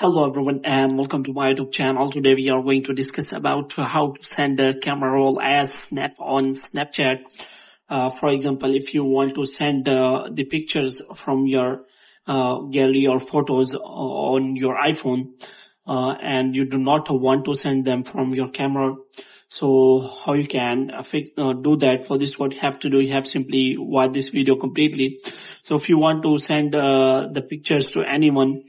Hello everyone and welcome to my YouTube channel. Today we are going to discuss about how to send a camera roll as snap on Snapchat. Uh, for example, if you want to send uh, the pictures from your uh, gallery or photos on your iPhone uh, and you do not want to send them from your camera. So how you can uh, do that for this what you have to do you have simply watch this video completely. So if you want to send uh, the pictures to anyone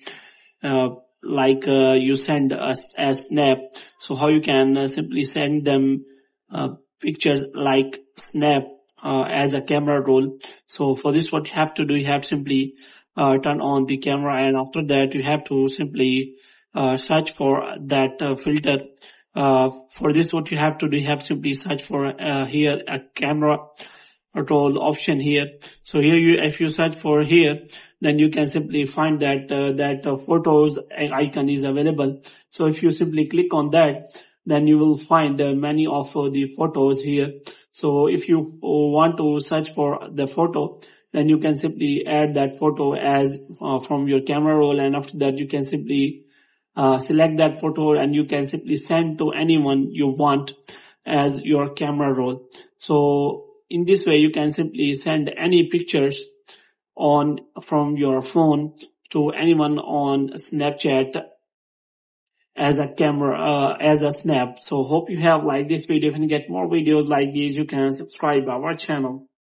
like uh, you send us as snap. So how you can uh, simply send them uh, pictures like snap uh, as a camera roll. So for this what you have to do you have simply uh, turn on the camera. And after that you have to simply uh, search for that filter. For this what you have to do you have simply search for here a camera roll option here so here you if you search for here then you can simply find that uh, that uh, photos icon is available. So if you simply click on that, then you will find uh, many of uh, the photos here. So if you want to search for the photo, then you can simply add that photo as uh, from your camera roll and after that you can simply uh, select that photo and you can simply send to anyone you want as your camera roll. So in this way you can simply send any pictures on from your phone to anyone on Snapchat as a camera, uh, as a snap. So hope you have liked this video. If you get more videos like these, you can subscribe our channel.